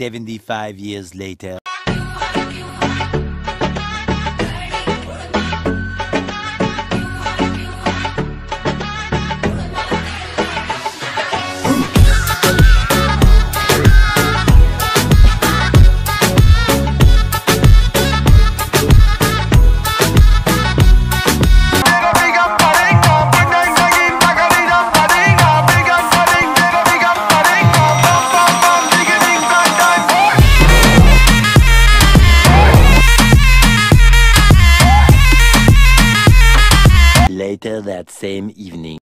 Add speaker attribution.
Speaker 1: 75 years later. Later that same evening.